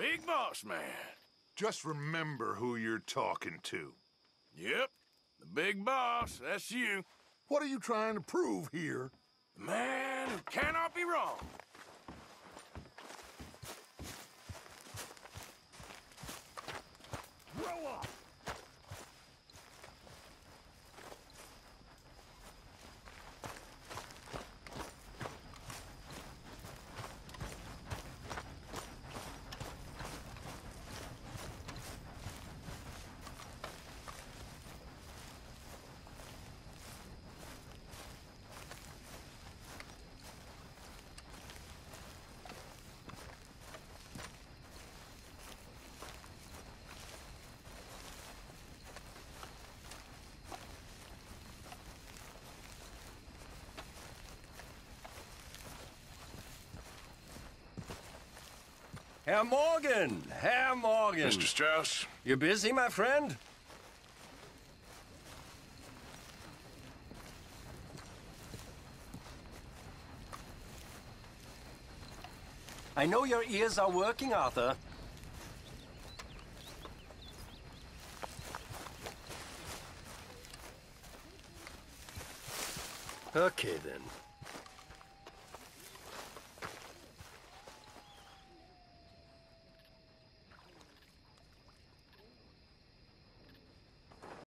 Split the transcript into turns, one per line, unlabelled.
Big boss man.
Just remember who you're talking to.
Yep, the big boss, that's you.
What are you trying to prove here?
The man who cannot be wrong.
Herr Morgan! Herr Morgan!
Mr. Strauss,
You busy, my friend? I know your ears are working, Arthur. Okay, then.